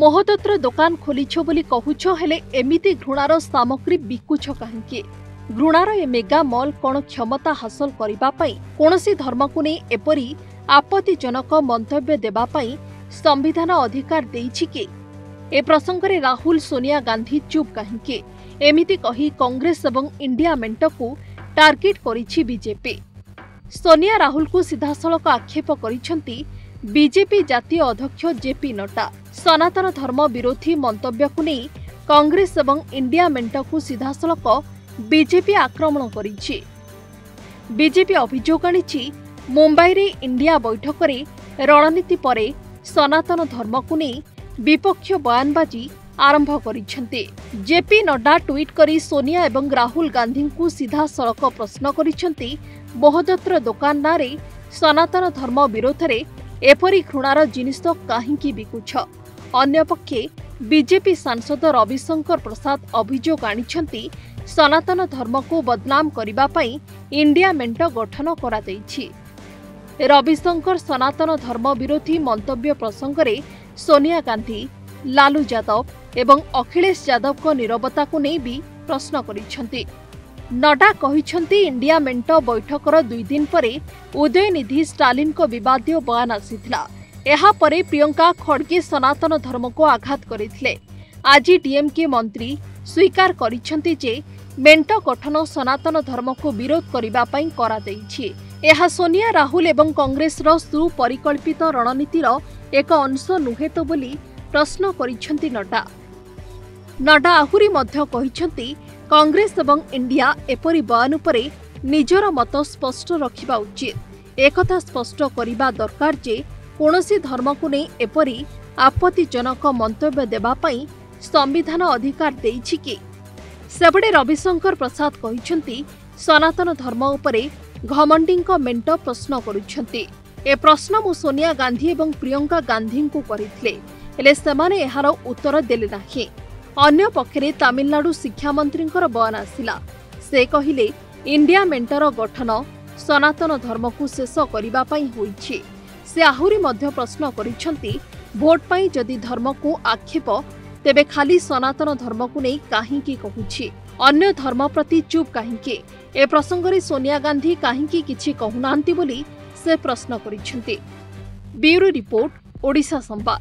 ମହଦତ୍ର ଦୋକାନ ଖୋଲିଛ ବୋଲି କହୁଛ ହେଲେ ଏମିତି ଘୃଣାର ସାମଗ୍ରୀ ବିକୁଛ କାହିଁକି? ଘୃଣାର ଏ ମେଗା ମଲ୍ କ'ଣ କ୍ଷମତା ହାସଲ କରିବା ପାଇଁ କୌଣସି ଧର୍ମକୁ ନେଇ ଏପରି ଆପତ୍ତିଜନକ ମନ୍ତବ୍ୟ ଦେବା ପାଇଁ ସମ୍ବିଧାନ ଅଧିକାର ଦେଇଛି କି? ଏ ପ୍ରସଙ୍ଗରେ ରାହୁଲ ସୋନିଆ ଗାନ୍ଧୀ ଚୁପ୍ କାହିଁକି? ଏମିତି କହି କଂଗ୍ରେସ ଏବଂ ଇଣ୍ଡିଆ ମେଣ୍ଟକୁ ଟାର୍ଗେଟ କରିଛି ବିଜେପି। ସୋନିଆ ରାହୁଲଙ୍କୁ ସିଧାସଳଖ ଆକ୍ଷେପ କରିଛନ୍ତି ବିଜେପି ଜାତୀୟ ଅଧ୍ୟକ୍ଷ ଜେପି ନଡ୍ଡା ସନାତନ ଧର୍ମ ବିରୋଧୀ ମନ୍ତବ୍ୟକୁ ନେଇ କଂଗ୍ରେସ ଏବଂ ଇଣ୍ଡିଆ ମେଣ୍ଟକୁ ସିଧାସଳଖ ବିଜେପି ଆକ୍ରମଣ କରିଛି। ବିଜେପି ଅଭିଯୋଗ ଆଣିଛି ମୁମ୍ବାଇରେ ଇଣ୍ଡିଆ ବୈଠକରେ ରଣନୀତି ପରେ ସନାତନ ଧର୍ମକୁ ନେଇ ବିପକ୍ଷ ବୟାନବାଜି ଆରମ୍ଭ କରିଛନ୍ତି। ଜେପି ନଡ୍ଡା ଟ୍ୱିଟ୍ କରି ସୋନିଆ ଏବଂ ରାହୁଲ ଗାନ୍ଧୀଙ୍କୁ ସିଧାସଳଖ ପ୍ରଶ୍ନ କରିଛନ୍ତି ମହଦତ୍ର ଦୋକାନ ନାଁରେ ସନାତନ ଧର୍ମ ବିରୋଧରେ ଏପରି ଘୃଣାର ଜିନିଷ କାହିଁକି ବିକୁଛ? ଅନ୍ୟପକ୍ଷେ ବିଜେପି ସାଂସଦ ରବିଶଙ୍କର ପ୍ରସାଦ ଅଭିଯୋଗ ଆଣିଛନ୍ତି ସନାତନ ଧର୍ମକୁ ବଦନାମ କରିବା ପାଇଁ ଇଣ୍ଡିଆ ମେଣ୍ଟ ଗଠନ କରାଯାଇଛି ରବିଶଙ୍କର ସନାତନ ଧର୍ମ ବିରୋଧୀ ମନ୍ତବ୍ୟ ପ୍ରସଙ୍ଗରେ ସୋନିଆ ଗାନ୍ଧୀ ଲାଲୁ ଯାଦବ ଏବଂ ଅଖିଳେଶ ଯାଦବଙ୍କ ନିରବତାକୁ ନେଇ ବି ପ୍ରଶ୍ନ କରିଛନ୍ତି। ନଡ୍ଡା କହିଛନ୍ତି ଇଣ୍ଡିଆ ମେଣ୍ଟ ବୈଠକର ଦୁଇ ଦିନ ପରେ ଉଦୟନିଧି ଷ୍ଟାଲିନଙ୍କ ବିବାଦୀୟ ବୟାନ ଆସିଥିଲା। ଏହାପରେ ପ୍ରିୟଙ୍କା ଖଡ୍ଗେ ସନାତନ ଧର୍ମକୁ ଆଘାତ କରିଥିଲେ। ଆଜି ଡିଏମ୍କେ ମନ୍ତ୍ରୀ ସ୍ୱୀକାର କରିଛନ୍ତି ଯେ ମେଣ୍ଟ ଗଠନ ସନାତନ ଧର୍ମକୁ ବିରୋଧ କରିବା ପାଇଁ କରାଯାଇଛି। ଏହା ସୋନିଆ ରାହୁଲ ଏବଂ କଂଗ୍ରେସର ସୁପରିକଳ୍ପିତ ରଣନୀତିର ଏକ ଅଂଶ ନୁହେଁ ତ ବୋଲି ପ୍ରଶ୍ନ କରିଛନ୍ତି ନଡ୍ଡା। ନଡ୍ଡା ଆହୁରି ମଧ୍ୟ କହିଛନ୍ତି କଂଗ୍ରେସ ଏବଂ ଇଣ୍ଡିଆ ଏପରି ବୟାନ ଉପରେ ନିଜର ମତ ସ୍ପଷ୍ଟ ରଖିବା ଉଚିତ। ଏକଥା ସ୍ପଷ୍ଟ କରିବା ଦରକାର ଯେ କୌଣସି ଧର୍ମକୁ ନେଇ ଏପରି ଆପତ୍ତିଜନକ ମନ୍ତବ୍ୟ ଦେବା ପାଇଁ ସମ୍ବିଧାନ ଅଧିକାର ଦେଇଛି କି? ସେପଟେ ରବିଶଙ୍କର ପ୍ରସାଦ କହିଛନ୍ତି ସନାତନ ଧର୍ମ ଉପରେ ଘମଣ୍ଡିଙ୍କ ମେଣ୍ଟ ପ୍ରଶ୍ନ କରୁଛନ୍ତି। ଏ ପ୍ରଶ୍ନ ମୁଁ ସୋନିଆ ଗାନ୍ଧୀ ଏବଂ ପ୍ରିୟଙ୍କା ଗାନ୍ଧୀଙ୍କୁ କରିଥିଲେ ହେଲେ ସେମାନେ ଏହାର ଉତ୍ତର ଦେଲେ ନାହିଁ। ଅନ୍ୟ ପକ୍ଷରେ ତାମିଲନାଡୁ ଶିକ୍ଷାମନ୍ତ୍ରୀଙ୍କର ବୟାନ ଆସିଲା। ସେ କହିଲେ ଇଣ୍ଡିଆ ମେଣ୍ଟର ଗଠନ ସନାତନ ଧର୍ମକୁ ଶେଷ କରିବା ପାଇଁ ହୋଇଛି। ସେ ଆହୁରି ମଧ୍ୟ ପ୍ରଶ୍ନ କରିଛନ୍ତି ଭୋଟ ପାଇଁ ଯଦି ଧର୍ମକୁ ଆକ୍ଷେପ ତେବେ ଖାଲି ସନାତନ ଧର୍ମକୁ ନେଇ କାହିଁକି କହୁଛି? ଅନ୍ୟ ଧର୍ମ ପ୍ରତି ଚୁପ୍ କାହିଁକି? ଏ ପ୍ରସଙ୍ଗରେ ସୋନିଆ ଗାନ୍ଧୀ କାହିଁକି କିଛି କହୁନାହାନ୍ତି ବୋଲି ସେ ପ୍ରଶ୍ନ କରିଛନ୍ତି। ବ୍ୟୁରୋ ରିପୋର୍ଟ ଓଡ଼ିଶା ସମ୍ବାଦ।